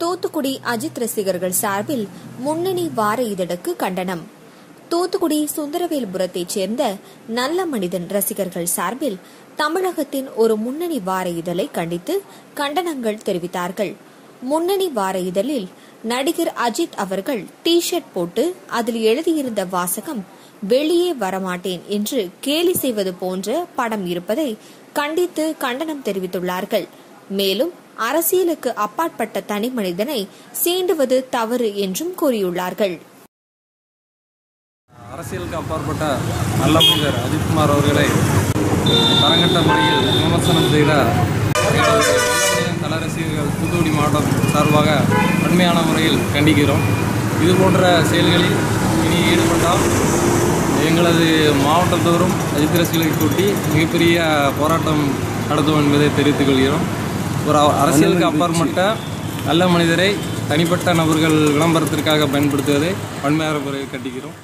தூத்துக்குடி அஜித் ரசிகர்கள் சார்பில் முன்னணி வார இதழுக்கு கண்டனம். தூத்துக்குடி சுந்தரவேல்புரத்தைச் சேர்ந்த நல்ல மனிதன் ரசிகர்கள் சார்பில் தமிழகத்தின் ஒரு முன்னணி வார இதழை கண்டித்து கண்டனங்கள் தெரிவித்தார்கள். முன்னணி வார இதழில் நடிகர் அஜித் அவர்கள் டி ஷர்ட் போட்டு அதில் எழுதியிருந்த வாசகம் வெளியே வரமாட்டேன் என்று கேலி செய்வது போன்ற படம் இருப்பதை கண்டித்து கண்டனம் தெரிவித்துள்ளார்கள். மேலும் அரசியலுக்கு அப்பாற்பட்ட தனி மனிதனை சீண்டுவது தவறு என்றும் கூறியுள்ளார்கள். அரசியலுக்கு அப்பாற்பட்ட நல்ல மனிதர் அஜித்குமார் அவர்களை தரங்கட்ட முறையில் விமர்சனம் செய்த எங்களது ரசிகர்கள் தூத்துக்குடி மாவட்டம் சார்பாக வன்மையான முறையில் கண்டிக்கிறோம். இது போன்ற செயல்களில் இனி ஈடுபட்டால் எங்களது மாவட்டத்தோறும் அஜித் ரசிகர்களை கூட்டி மிகப்பெரிய போராட்டம் நடத்துவோம் என்பதை தெரிவித்துக் கொள்கிறோம். ஒரு அரசியலுக்கு அப்பாற்பட்ட நல்ல மனிதரை தனிப்பட்ட நபர்கள் விளம்பரத்திற்காக பயன்படுத்துவதை வன்மையாக கட்டிக்கிறோம்